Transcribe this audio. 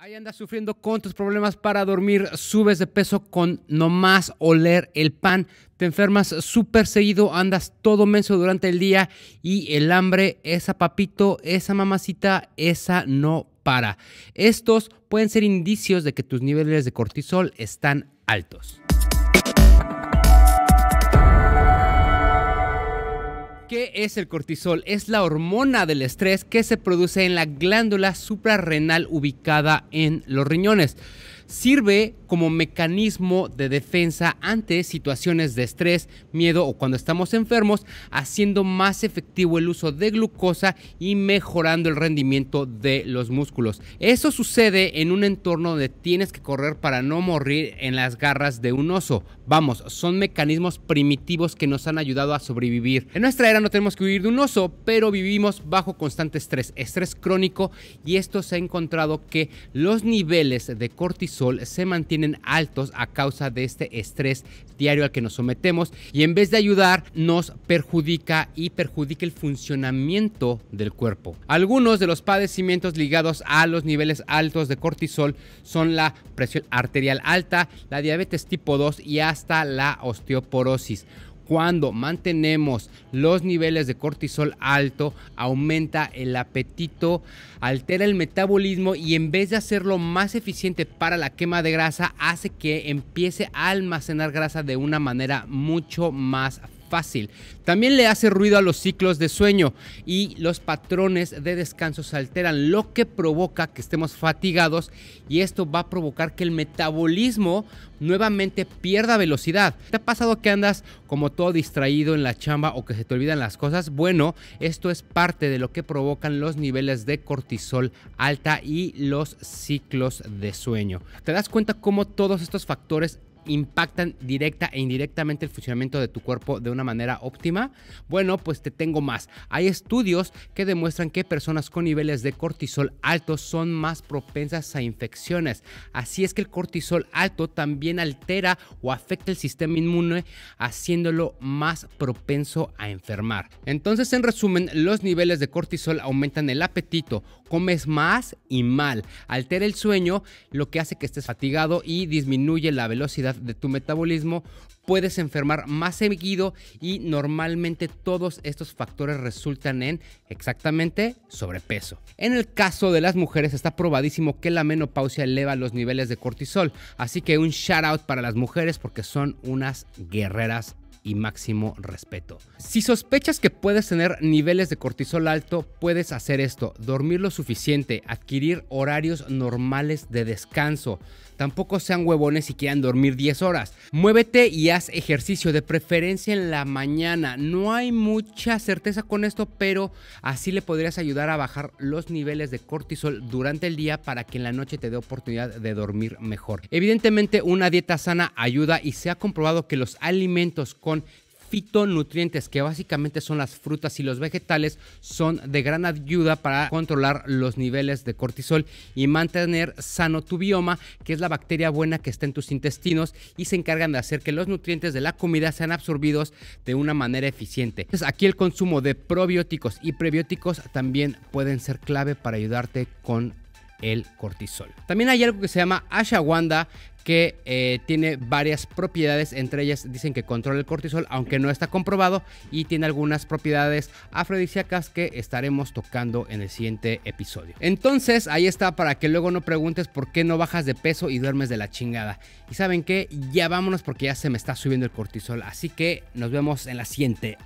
Ahí andas sufriendo con tus problemas para dormir, subes de peso con nomás oler el pan, te enfermas súper seguido, andas todo menso durante el día y el hambre, esa papito, esa mamacita, esa no para. Estos pueden ser indicios de que tus niveles de cortisol están altos. ¿Qué es el cortisol? Es la hormona del estrés que se produce en la glándula suprarrenal ubicada en los riñones. Sirve como mecanismo de defensa ante situaciones de estrés, miedo o cuando estamos enfermos, haciendo más efectivo el uso de glucosa y mejorando el rendimiento de los músculos. Eso sucede en un entorno donde tienes que correr para no morir en las garras de un oso. Vamos, son mecanismos primitivos que nos han ayudado a sobrevivir. En nuestra era no tenemos que huir de un oso, pero vivimos bajo constante estrés, estrés crónico y esto se ha encontrado que los niveles de cortisol se mantienen altos a causa de este estrés diario al que nos sometemos y en vez de ayudar nos perjudica y perjudica el funcionamiento del cuerpo. Algunos de los padecimientos ligados a los niveles altos de cortisol son la presión arterial alta, la diabetes tipo 2 y hasta la osteoporosis. Cuando mantenemos los niveles de cortisol alto, aumenta el apetito, altera el metabolismo y en vez de hacerlo más eficiente para la quema de grasa, hace que empiece a almacenar grasa de una manera mucho más fácil. También le hace ruido a los ciclos de sueño y los patrones de descanso se alteran, lo que provoca que estemos fatigados y esto va a provocar que el metabolismo nuevamente pierda velocidad. ¿Te ha pasado que andas como todo distraído en la chamba o que se te olvidan las cosas? Bueno, esto es parte de lo que provocan los niveles de cortisol alta y los ciclos de sueño. ¿Te das cuenta cómo todos estos factores impactan directa e indirectamente el funcionamiento de tu cuerpo de una manera óptima? Bueno, pues te tengo más. Hay estudios que demuestran que personas con niveles de cortisol altos son más propensas a infecciones. Así es que el cortisol alto también altera o afecta el sistema inmune, haciéndolo más propenso a enfermar. Entonces, en resumen, los niveles de cortisol aumentan el apetito, comes más y mal, altera el sueño, lo que hace que estés fatigado y disminuye la velocidad de tu metabolismo, puedes enfermar más seguido y normalmente todos estos factores resultan en exactamente sobrepeso. En el caso de las mujeres está probadísimo que la menopausia eleva los niveles de cortisol, así que un shout out para las mujeres porque son unas guerreras y máximo respeto. Si sospechas que puedes tener niveles de cortisol alto, puedes hacer esto, dormir lo suficiente, adquirir horarios normales de descanso. Tampoco sean huevones y quieran dormir 10 horas. Muévete y haz ejercicio, de preferencia en la mañana. No hay mucha certeza con esto, pero así le podrías ayudar a bajar los niveles de cortisol durante el día para que en la noche te dé oportunidad de dormir mejor. Evidentemente una dieta sana ayuda y se ha comprobado que los alimentos con fitonutrientes, que básicamente son las frutas y los vegetales, son de gran ayuda para controlar los niveles de cortisol y mantener sano tu bioma, que es la bacteria buena que está en tus intestinos y se encargan de hacer que los nutrientes de la comida sean absorbidos de una manera eficiente. Entonces, aquí el consumo de probióticos y prebióticos también pueden ser clave para ayudarte con el cortisol. También hay algo que se llama ashwagandha que eh, tiene varias propiedades, entre ellas dicen que controla el cortisol, aunque no está comprobado, y tiene algunas propiedades afrodisíacas que estaremos tocando en el siguiente episodio. Entonces, ahí está para que luego no preguntes por qué no bajas de peso y duermes de la chingada. Y saben que ya vámonos porque ya se me está subiendo el cortisol, así que nos vemos en la siguiente.